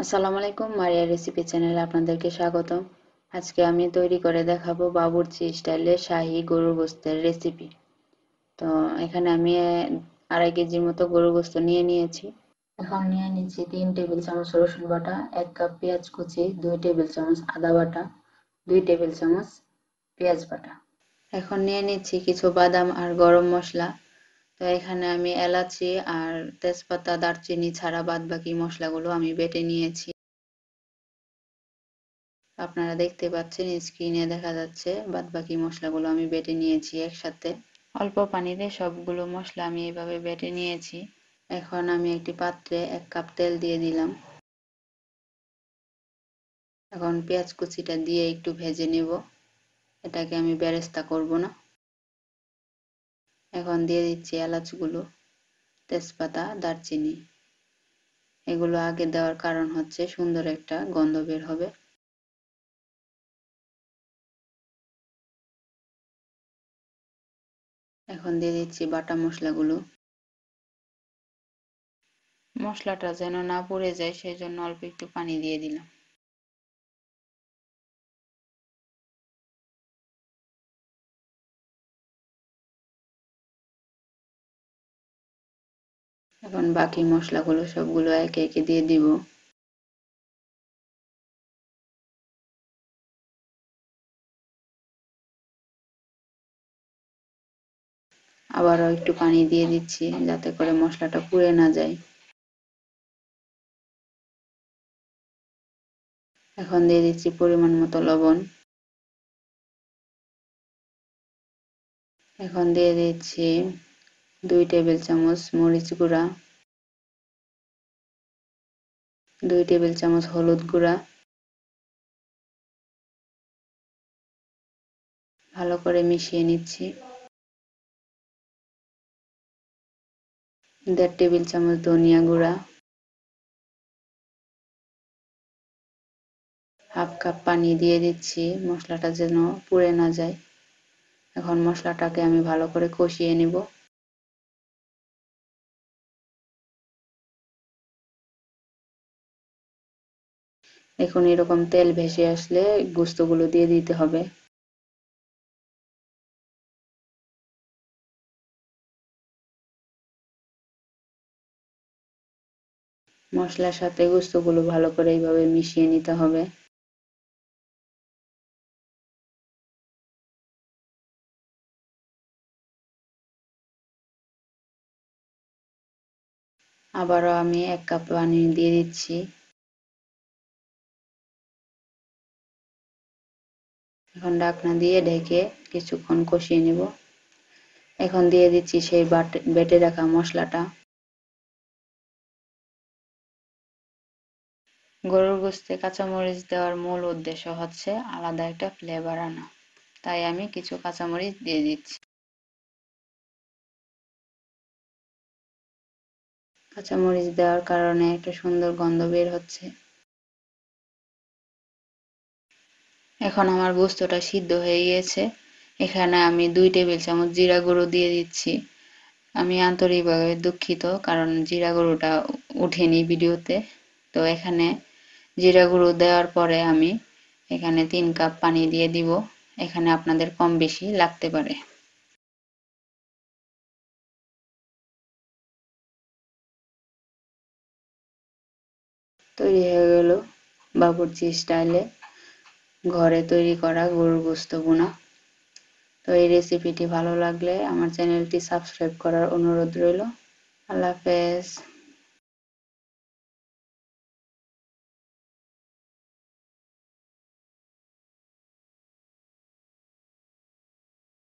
আসসালামু আলাইকুম মারিয়া রেসিপি চ্যানেলে আপনাদেরকে স্বাগত। আজকে আমি তৈরি করে দেখাবো বাবুর্চি স্টাইলে শাহি গরুর গোস্তের রেসিপি। তো এখানে আমি আড়াই কেজির মতো গরুর গোস্ত নিয়ে নিয়েছি। এখন নিয়ে নিচ্ছি তিন টেবিল চামচ রসুন বাটা এক কাপ পেঁয়াজ কুচি দুই টেবিল চামচ আদা বাটা দুই টেবিল চামচ পেঁয়াজ বাটা। এখন নিয়ে নিচ্ছি কিছু বাদাম আর গরম মশলা। তো এখানে আমি এলাচি আর তেজপাতা, দারচিনি ছাড়া বাদ বাকি মশলাগুলো আমি বেটে নিয়েছি। আপনারা দেখতে পাচ্ছেন স্ক্রিনে দেখা যাচ্ছে বাদ বাকি মশলাগুলো আমি বেটে নিয়েছি একসাথে। অল্প পানিতে সবগুলো মশলা আমি এভাবে বেটে নিয়েছি। এখন আমি একটি পাত্রে এক কাপ তেল দিয়ে দিলাম। এখন পেঁয়াজ কুচিটা দিয়ে একটু ভেজে নেব। এটাকে আমি বেরেস্তা করব না। এখন দিয়ে দিচ্ছি এলাচগুলো, তেজপাতা, দারচিনি। এগুলো আগে দেওয়ার কারণ হচ্ছে সুন্দর একটা গন্ধ বের হবে। এখন দিয়ে দিচ্ছি বাটা মশলাগুলো। মশলাটা যেন না পড়ে যায়, সেই জন্য অল্প একটু পানি দিয়ে দিলাম। এখন বাকি মশলাগুলো সবগুলো একে একে দিয়ে দিব। আবারও একটু পানি দিয়ে দিচ্ছি যাতে করে মশলাটা পুড়ে না যায়। এখন দিয়ে দিচ্ছি পরিমাণ মতো লবণ। এখন দিয়ে দিচ্ছি দুই টেবিল চামচ মরিচ গুঁড়া, দুই টেবিল চামচ হলুদ গুঁড়া। ভালো করে মিশিয়ে নিচ্ছি। দেড় টেবিল চামচ ধনিয়া গুঁড়া, হাফ কাপ পানি দিয়ে দিচ্ছি, মশলাটা যেন পুড়ে না যায়। এখন মশলাটাকে আমি ভালো করে কষিয়ে নিব। দেখুন এরকম তেল ভেসে আসলে গুস্তগুলো দিয়ে দিতে হবে। মশলার সাথে গুস্তগুলো ভালো করে এইভাবে মিশিয়ে নিতে হবে। আবারও আমি এক কাপ পানি দিয়ে দিচ্ছি। এখন ঢাকনা দিয়ে ঢেকে কিছুক্ষণ কষিয়ে নিব। এখন দিয়ে দিচ্ছি সেই বেটে রাখা মশলাটা। গরুর গোস্তে কাঁচামরিচ দেওয়ার মূল উদ্দেশ্য হচ্ছে আলাদা একটা ফ্লেভার আনা। তাই আমি কিছু কাঁচামরিচ দিয়ে দিচ্ছি। কাঁচামরিচ দেওয়ার কারণে একটা সুন্দর গন্ধ বের হচ্ছে। এখন আমার গোস্তটা সিদ্ধ হয়ে গিয়েছে। এখানে আমি দুই টেবিল চামচ জিরা গুঁড়ো দিয়ে দিচ্ছি। আমি আন্তরিকভাবে দুঃখিত, কারণ জিরা গুঁড়োটা উঠেনি ভিডিওতে। তো এখানে জিরা গুঁড়ো দেওয়ার পরে আমি এখানে তিন কাপ পানি দিয়ে দিব। এখানে আপনাদের কম বেশি লাগতে পারে। তৈরি হয়ে গেল বাবুর্চি স্টাইলে। ঘরে তৈরি করা গরুর গোস্ত বোনা তো এই রেসিপিটি ভালো লাগলে আমার চ্যানেলটি সাবস্ক্রাইব করার অনুরোধ রইল। আল্লাহ হাফেজ।